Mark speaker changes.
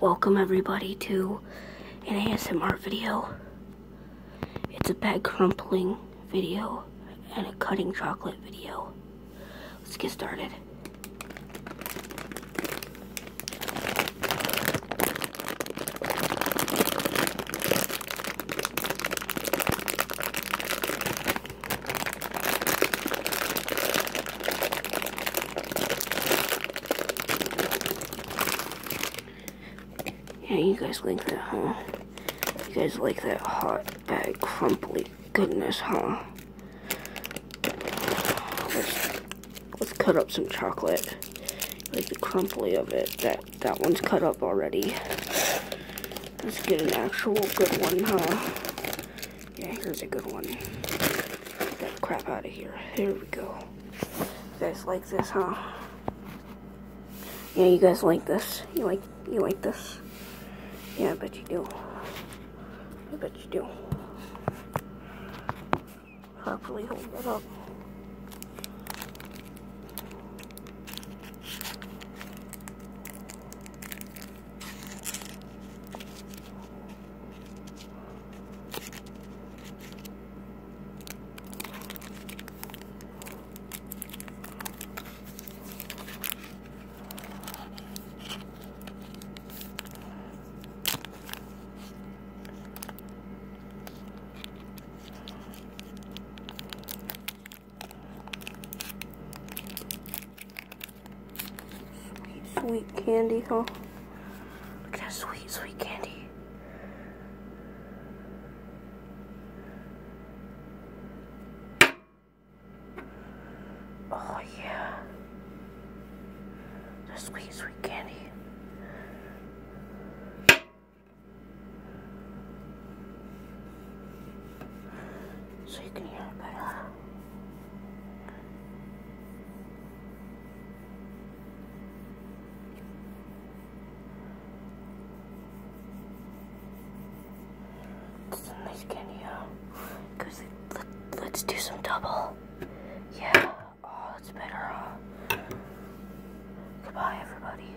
Speaker 1: welcome everybody to an ASMR video. It's a bag crumpling video and a cutting chocolate video. Let's get started. Yeah, you guys like that, huh? You guys like that hot bag crumply goodness, huh? Let's, let's cut up some chocolate. Like the crumply of it. That that one's cut up already. Let's get an actual good one, huh? Yeah, here's a good one. Get that crap out of here. Here we go. You guys like this, huh? Yeah, you guys like this? You like you like this? Yeah, I bet you do. I bet you do. Properly hold it up. Sweet, candy, huh? Look at that sweet, sweet candy. Oh, yeah. The sweet, sweet candy. So you can hear it better. Nice let, let's do some double. Yeah. Oh, it's better, huh? Goodbye, everybody.